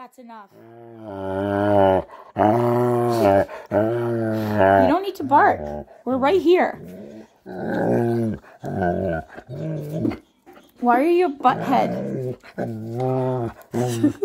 That's enough. You don't need to bark. We're right here. Why are you a butthead?